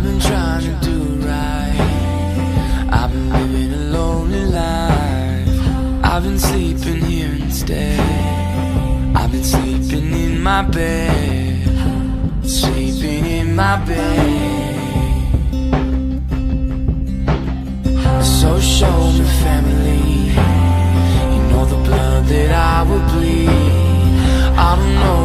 I've been trying to do right. I've been living a lonely life. I've been sleeping here instead. I've been sleeping in my bed. Sleeping in my bed. So show me family. You know the blood that I will bleed. I don't know